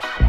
Bye.